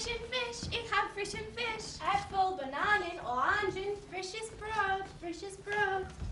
frischen Fisch, ich hab frischen Fisch. Äpfel, Bananen, Orangen. Frisches Brot, frisches Brot.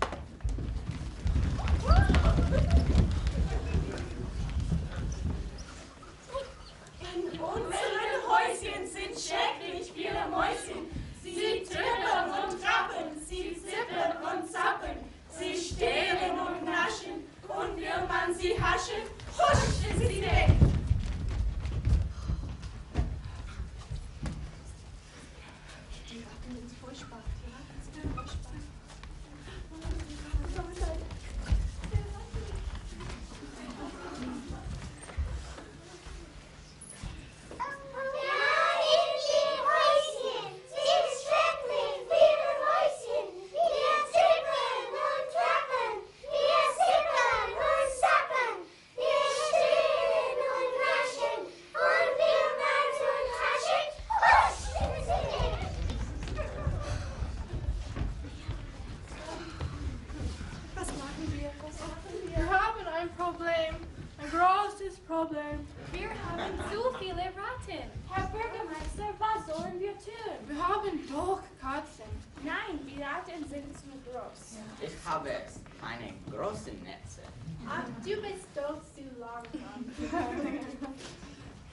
Problem. Wir haben zu viele Ratten. Herr Bürgermeister, was sollen wir tun? Wir haben doch Katzen. Nein, die Ratten sind zu groß. Ich habe es. Eine große Netze. Ach, du bist doch zu langsam.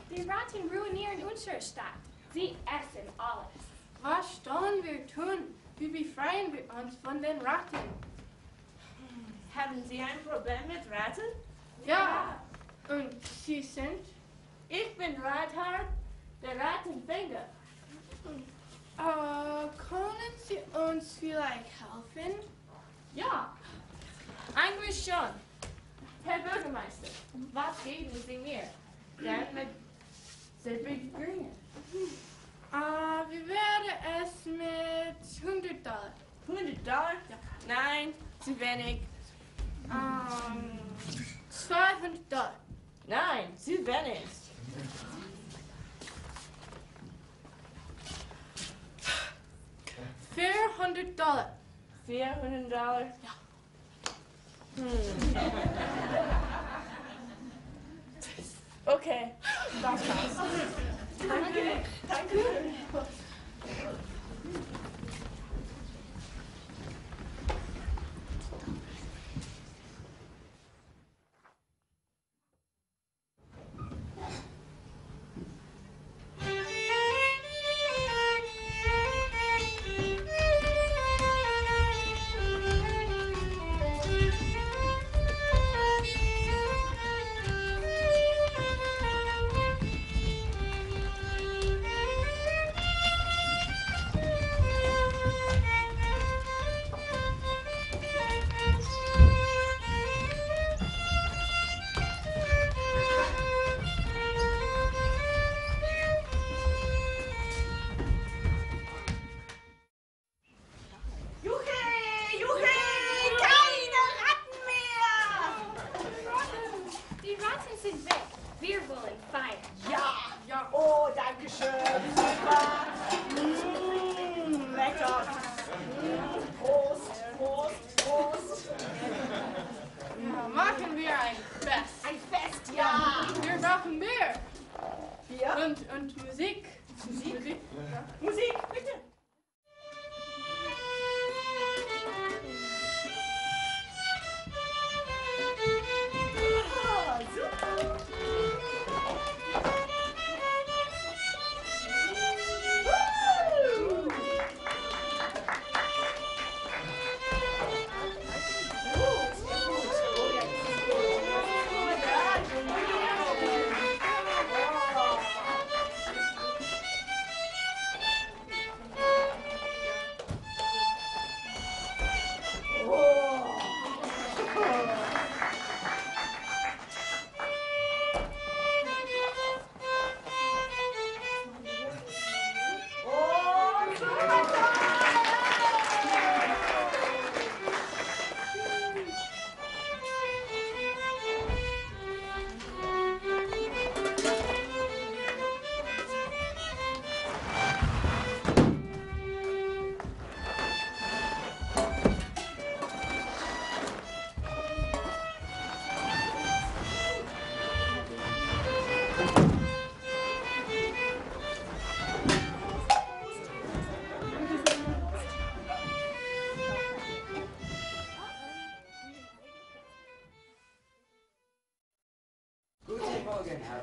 Die Ratten ruinieren unsere Stadt. Sie essen alles. Was sollen wir tun? Wie befreien wir uns von den Ratten? Haben Sie ein Problem mit Ratten? Ja. Und Sie sind? Ich bin Rathard, der Rattenfänger. Äh, können Sie uns vielleicht helfen? Ja, eigentlich schon. Herr Bürgermeister, was geben Sie mir? Denn mit Silbrig Green. Äh, wie wäre es mit 100 Dollar? 100 Dollar? Nein, zu wenig. Ähm, 200 Dollar. Nein, zu wenig. Vierhundert Dollar. 400 Dollar? Ja. Hm. Okay, das war's. Danke. Danke. Juhe,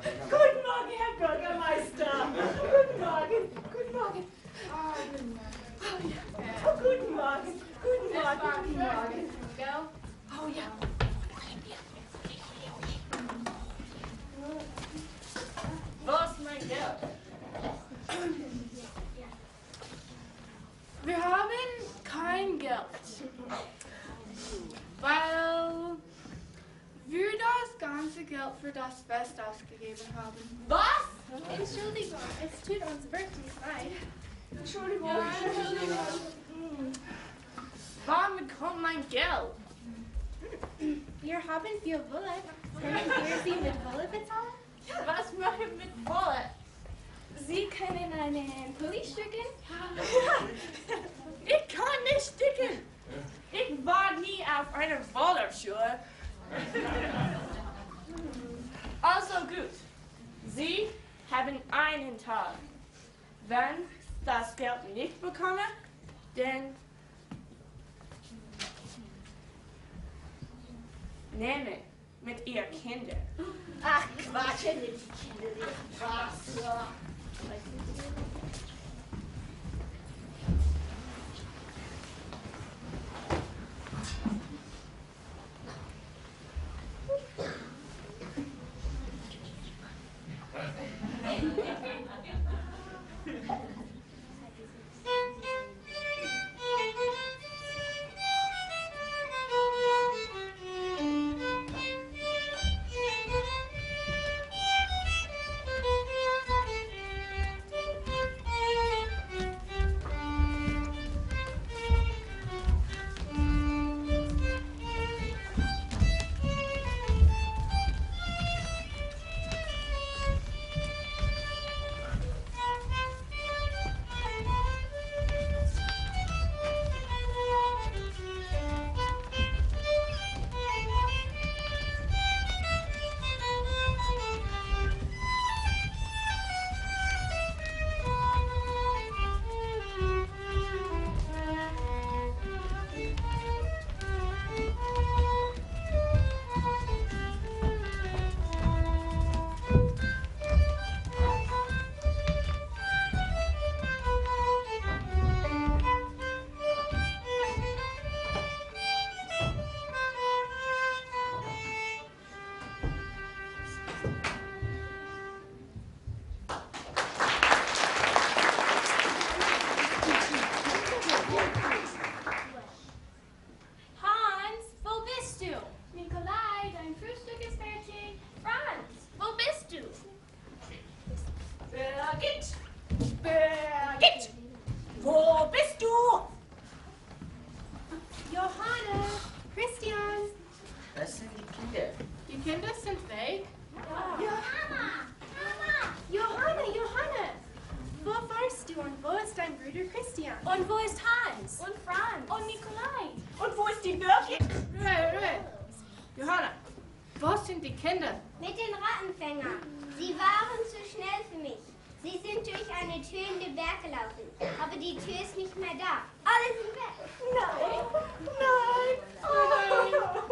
Come on. Geld für das Fest ausgegeben haben. Was? Entschuldigung, es tut uns wirklich leid. Entschuldigung. Wann bekommt mein Geld? Wir haben viel Wolle. Können wir sie mit Wolle bezahlen? Was mache ich mit Wolle? Sie können einen Pulli stricken. Ich kann nicht sticken. Ich war nie auf einer Waldorfschule. Also gut. Sie haben einen Tag. Wenn das Geld nicht bekomme, dann nehme mit ihr Kinder. Ach, Quatsch, die Kinder nicht. Was? Thank you. Und Nikolai. Und wo ist die Birki? Ruhe, Ruhe. Johanna, wo sind die Kinder? Mit den Rattenfängern. Sie waren zu schnell für mich. Sie sind durch eine Tür in den Berg gelaufen. Aber die Tür ist nicht mehr da. Alle sind weg. Nein, nein, nein.